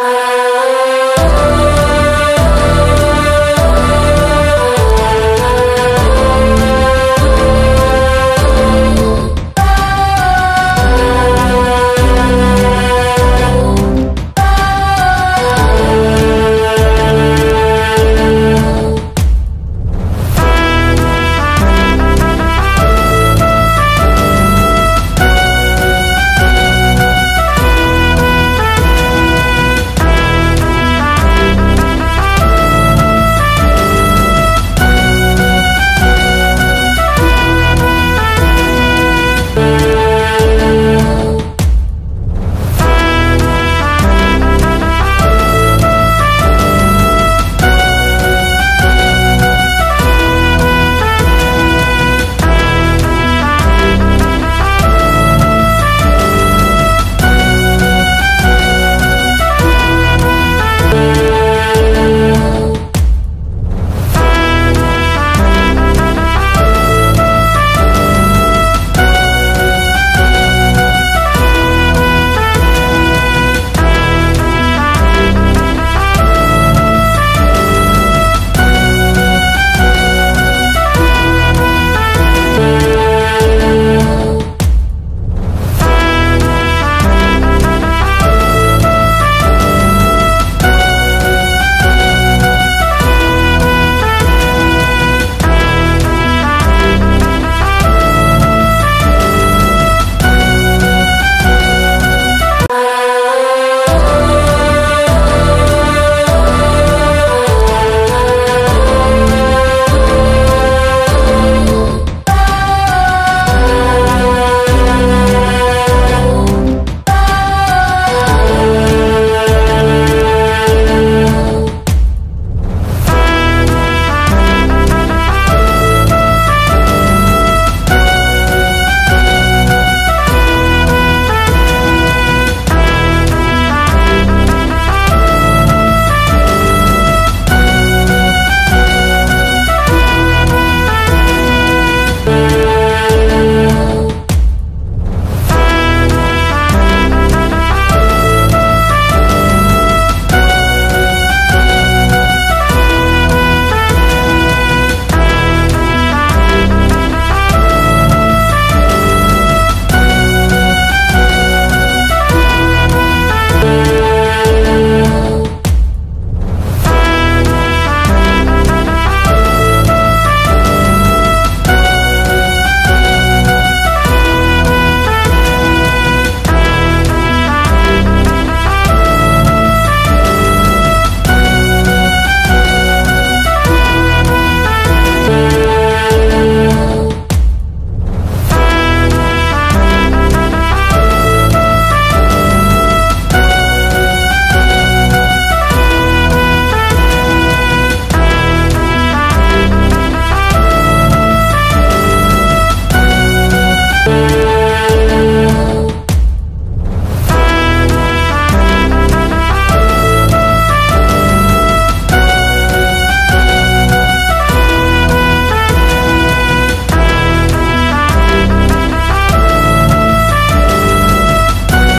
Bye.